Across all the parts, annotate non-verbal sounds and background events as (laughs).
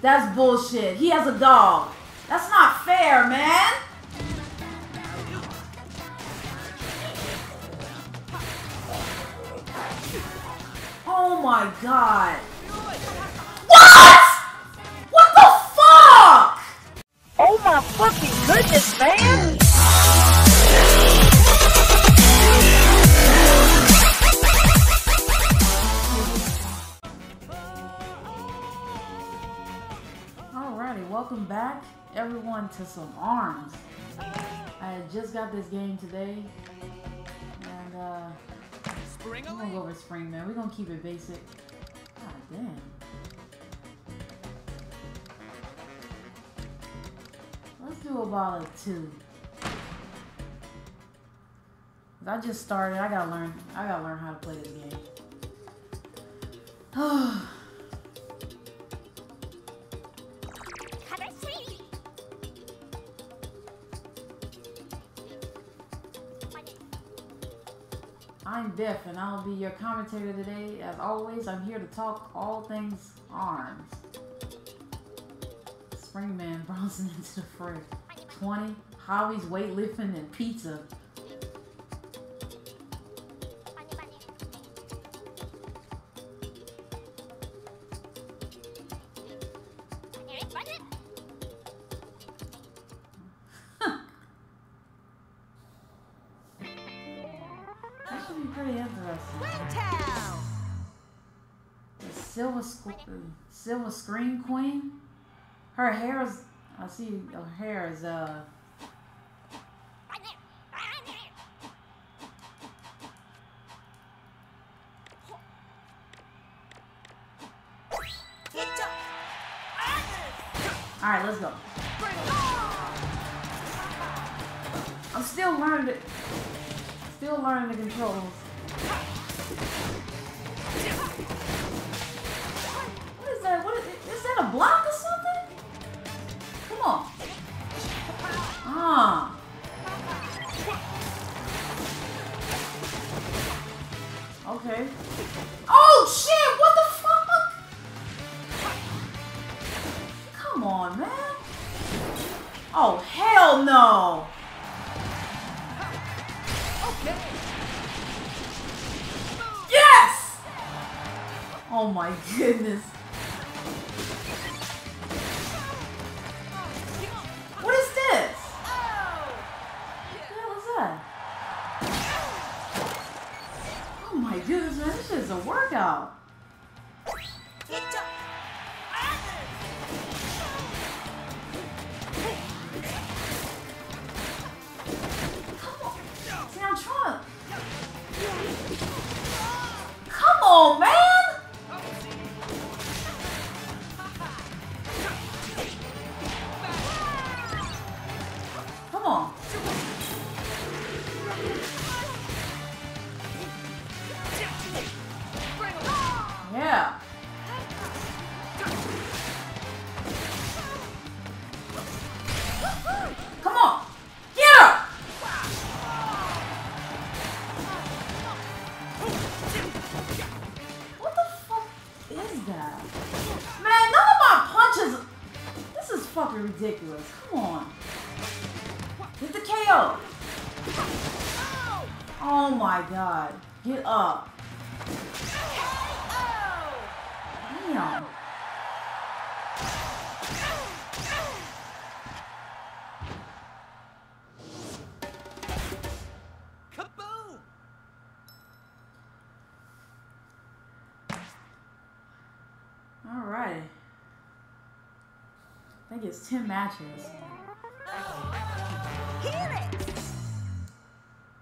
That's bullshit. He has a dog. That's not fair, man. Oh my god. What? What the fuck? Oh my fucking goodness, man! Welcome back everyone to some arms. I just got this game today and uh we're gonna go over Spring Man. We're gonna keep it basic. God damn. Let's do a ball of two. I just started. I gotta learn. I gotta learn how to play this game. (sighs) I'm and I'll be your commentator today. As always, I'm here to talk all things arms. Spring Man (laughs) bouncing into the fray. 20. Hobbies, weightlifting, and pizza. That should be pretty interesting. The silver, sc- silver screen queen. Her hair is. I see her hair is uh. All right, let's go. I'm still learning it. Still learning the controls. Yes! Oh my goodness. Ridiculous. Come on. Get the KO. Oh my god. Get up. 10 matches.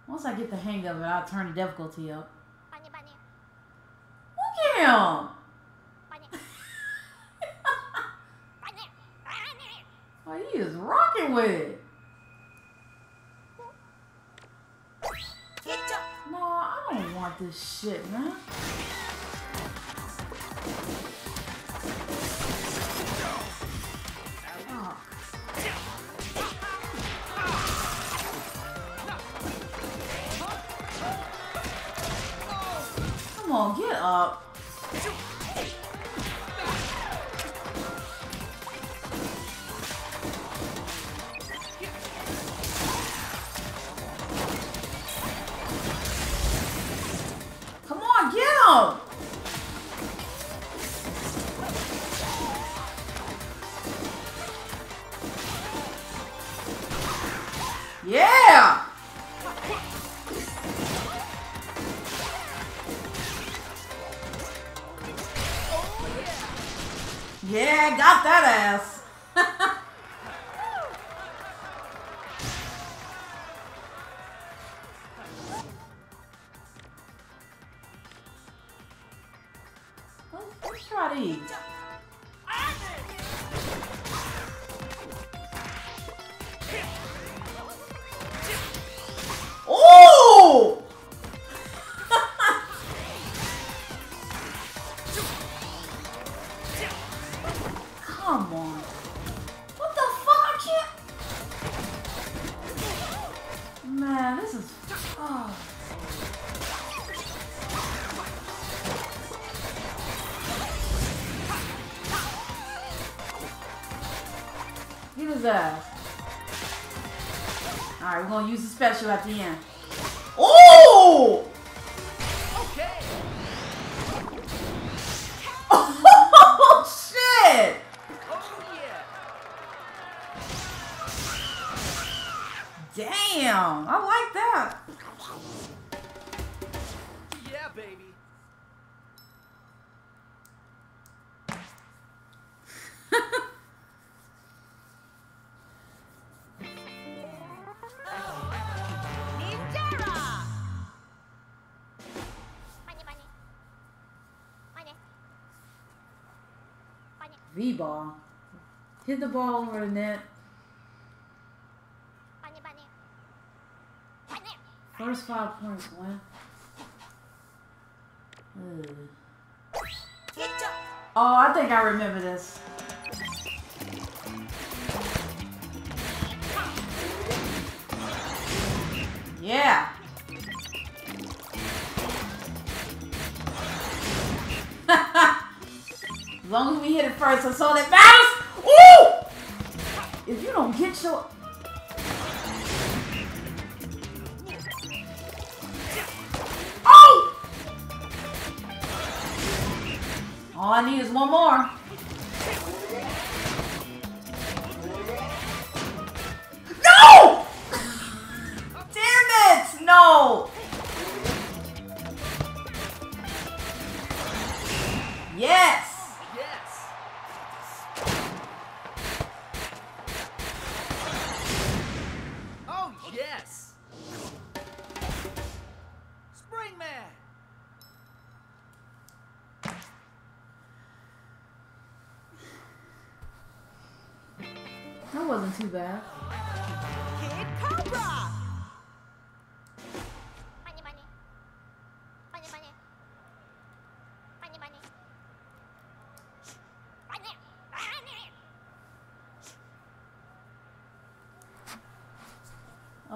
Once I get the hang of it, I'll turn the difficulty up. Look at him! Oh, (laughs) he is rocking with it. No, I don't want this shit, man. Let's try gonna use the special at the end. Ooh! Okay. (laughs) Oh shit! Oh yeah. Damn! I like that. V ball. Hit the ball over the net. First five points win. Ugh. Oh, I think I remember this. Yeah. As long as we hit it first, that's all that matters. Ooh! If you don't get your Oh! All I need is one more.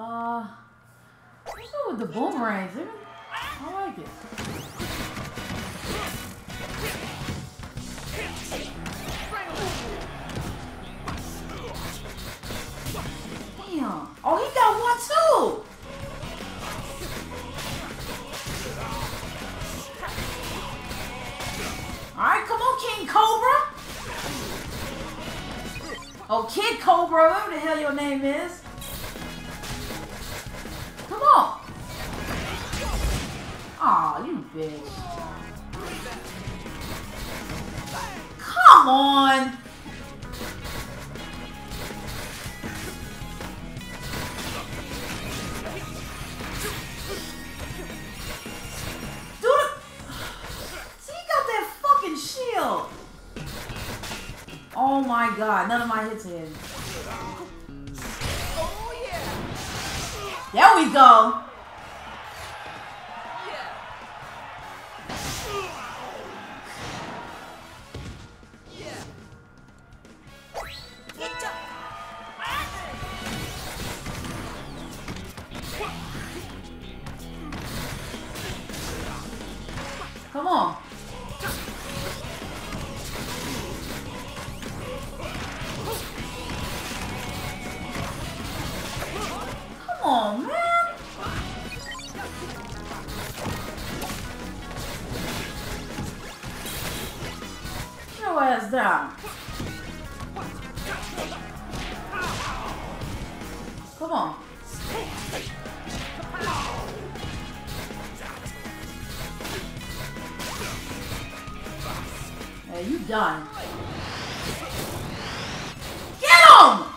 Uh, let's go with the boomerangs. I like it. Damn. Oh, he got one too. All right, come on, King Cobra. Oh, Kid Cobra, whatever the hell your name is. Bitch. Come on. Dude, see, he got that fucking shield. Oh my god, none of my hits hit. There we go. Hey, you done. Get him!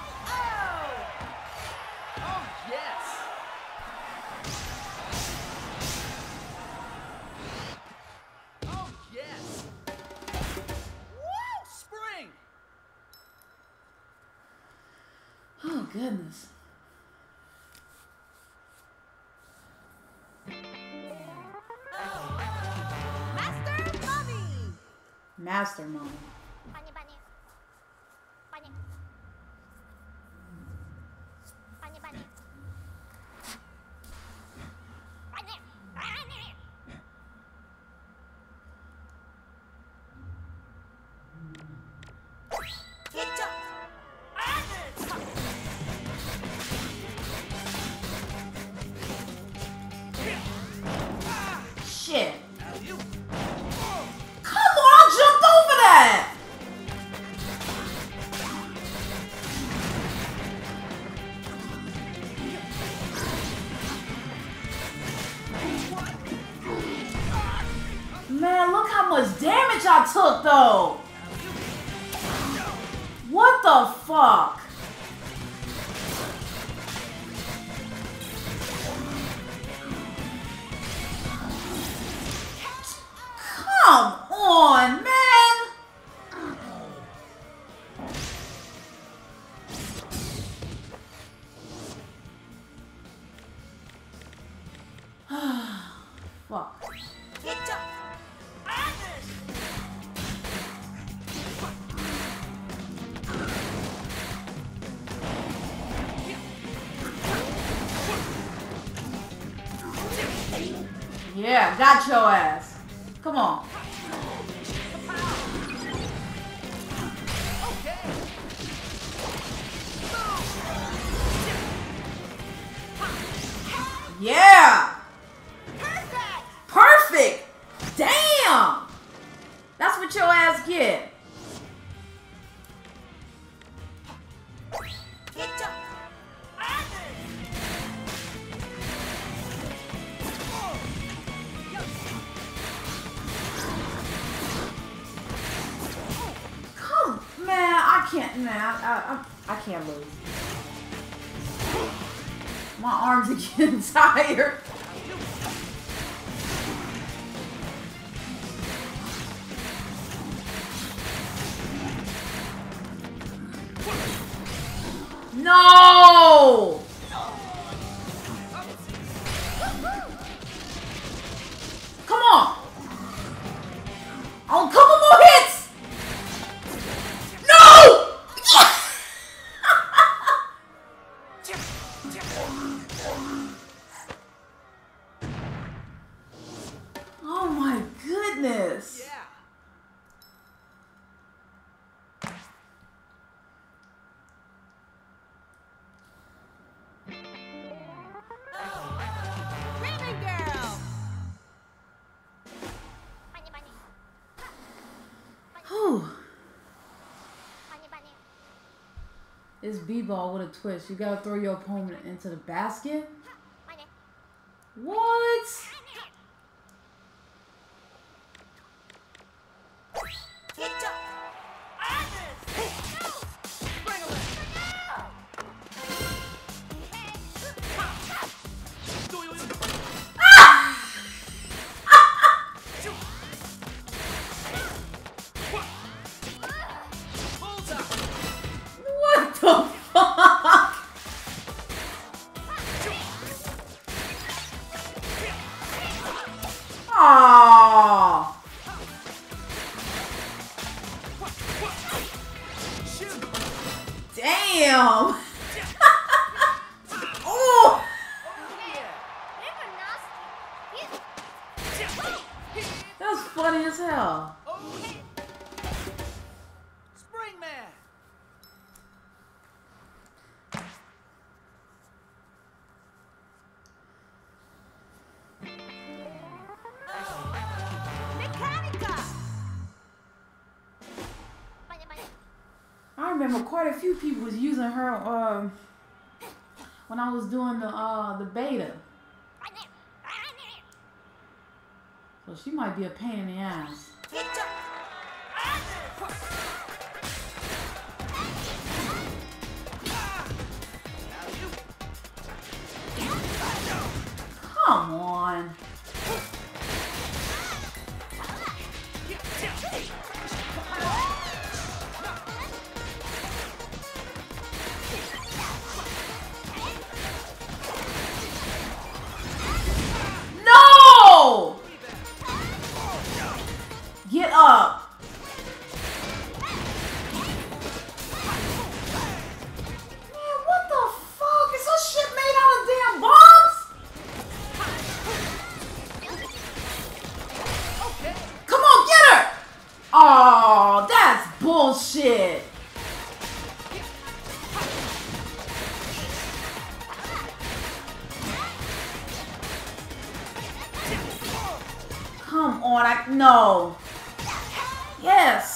Yeah, got your ass. Come on. Yeah. Perfect. Damn. That's what your ass get. Can't, man, I, I, I can't lose. My arms are (laughs) getting tired. No! B-ball with a twist. You gotta throw your opponent into the basket? few people was using her uh, when I was doing the uh, the beta. So she might be a pain in the ass. Come on. on. I No. Yes.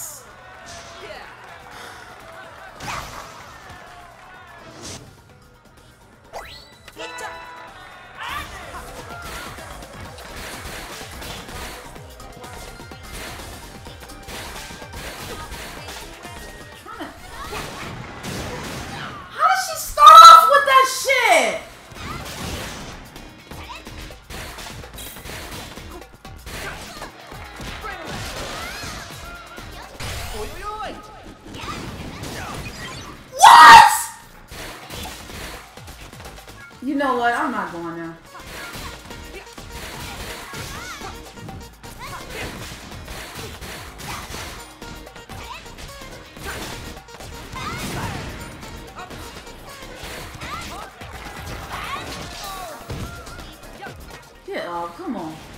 Oh, come on.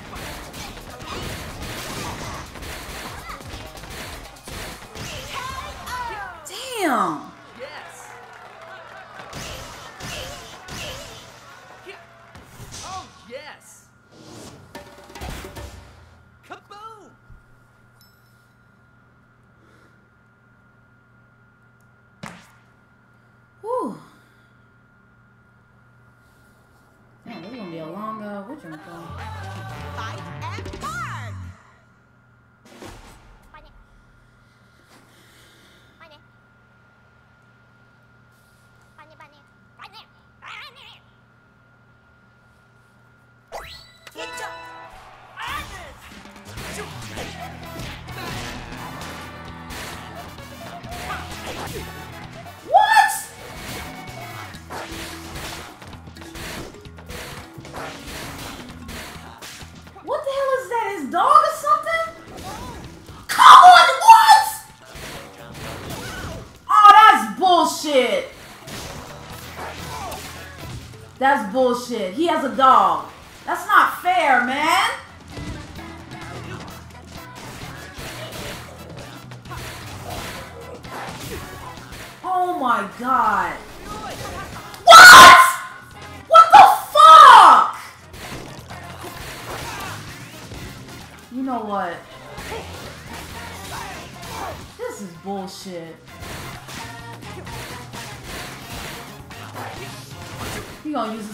He has a dog.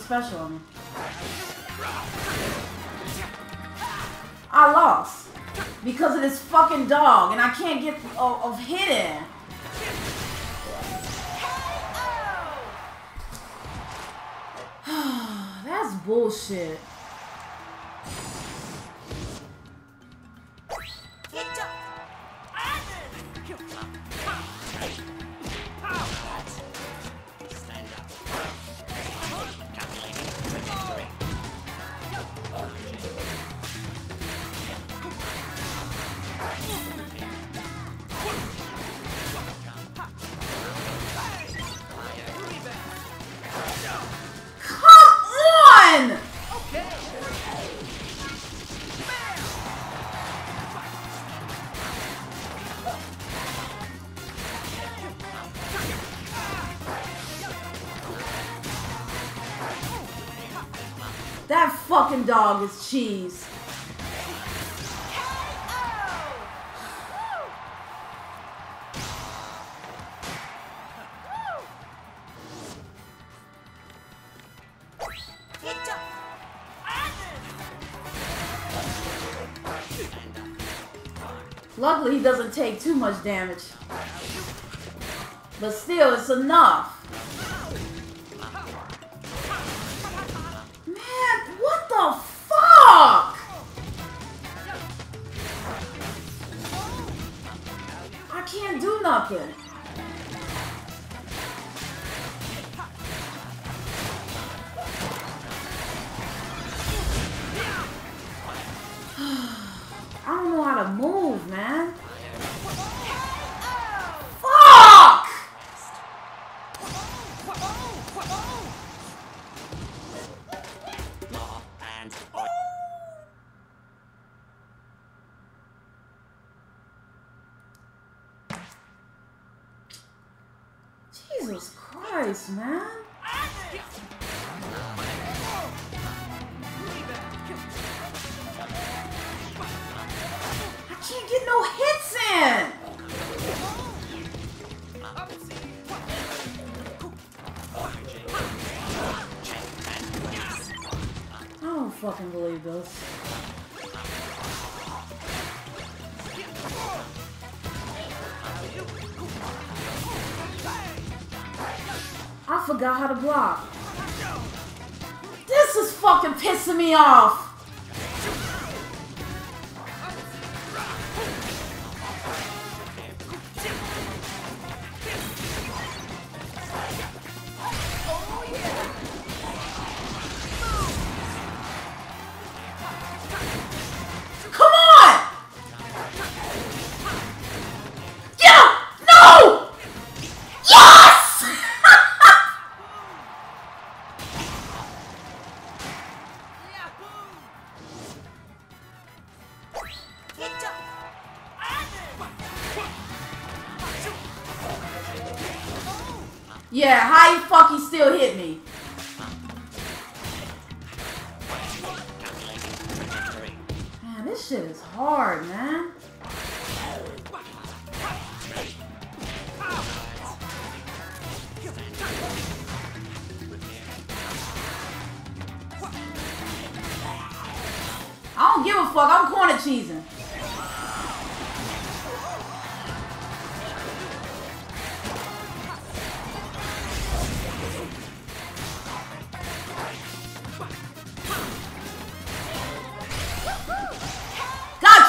special on me. I lost because of this fucking dog, and I can't get of, hitting. hidden. (sighs) That's bullshit. Luckily, he doesn't take too much damage. But still, it's enough. Jesus Christ, man. I can't get no hits in. I don't fucking believe this. I forgot how to block. This is fucking pissing me off.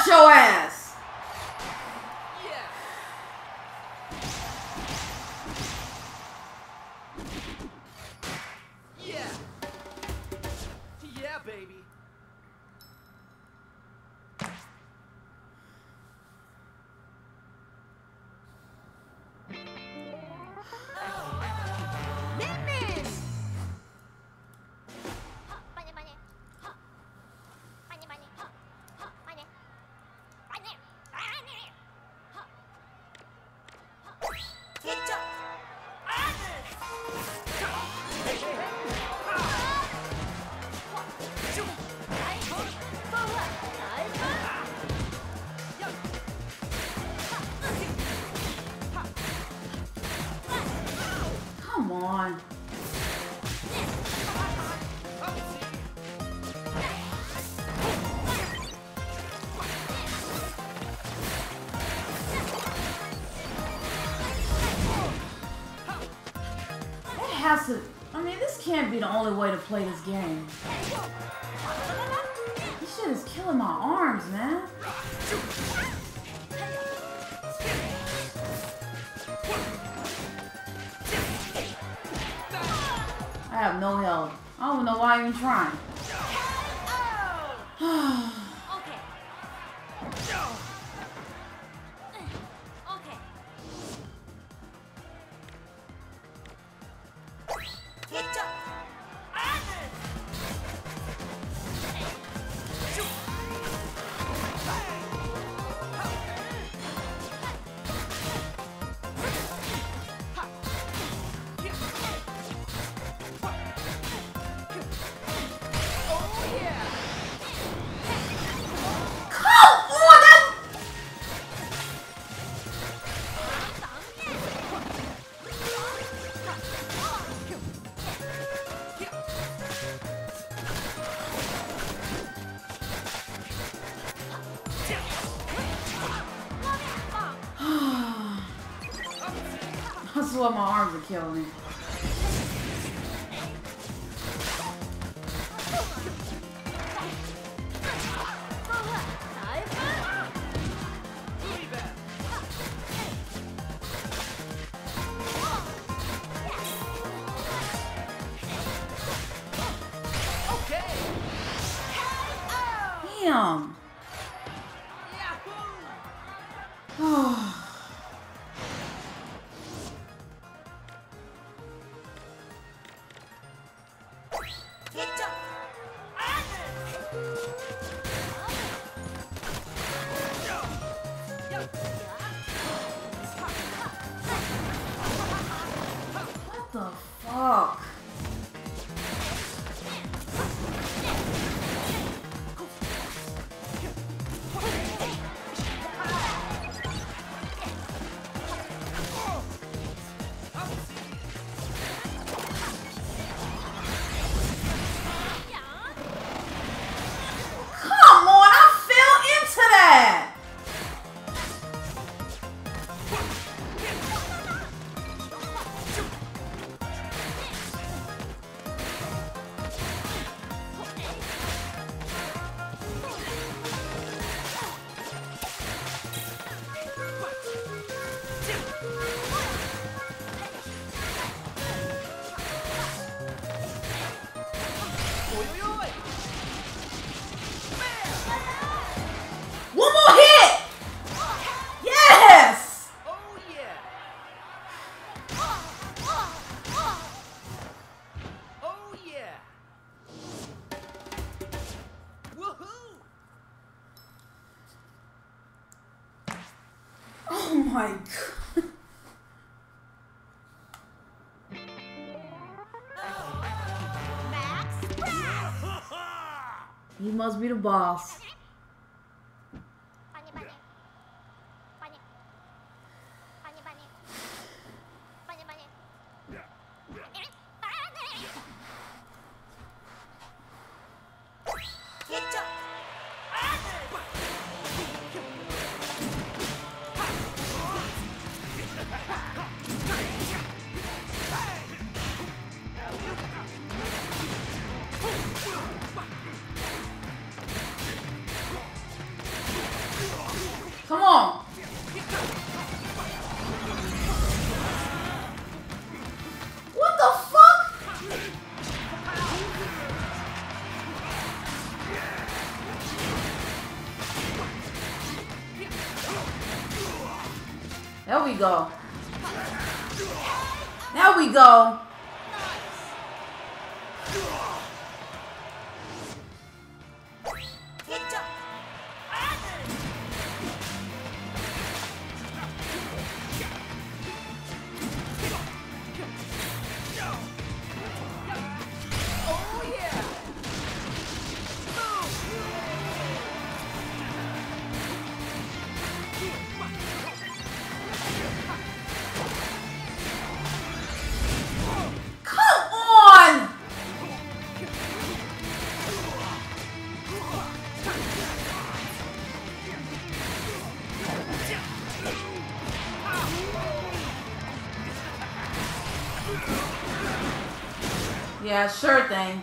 Your ass. Has to. I mean, this can't be the only way to play this game. This shit is killing my arms, man. I have no health. I don't know why I'm even trying. (sighs) my arms must be the boss. Yeah, sure thing.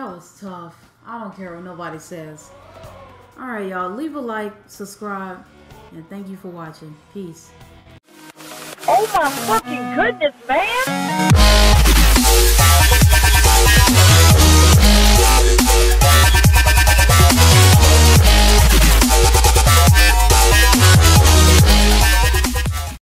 That was tough. I don't care what nobody says. Alright, y'all. Leave a like, subscribe, and thank you for watching. Peace. Oh my fucking goodness, man!